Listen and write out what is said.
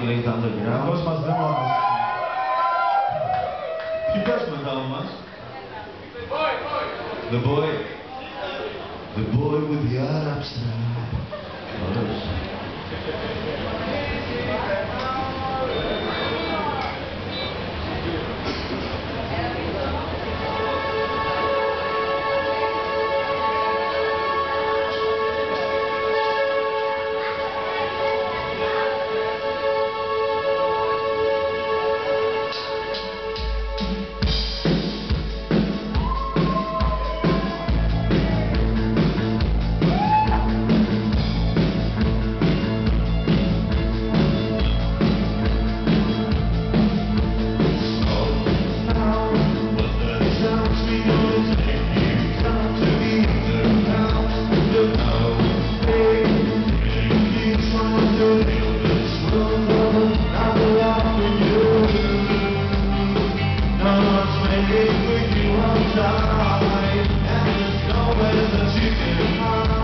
hangi reklamda gören koşmasına The boy. The boy with the Arab strap. With you, I'm time And there's nowhere that you can hide